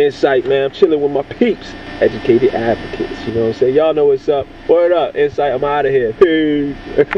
Insight, man. I'm chilling with my peeps. Educated advocates. You know what I'm saying? Y'all know what's up. Word up. Insight, I'm out of here. Peace.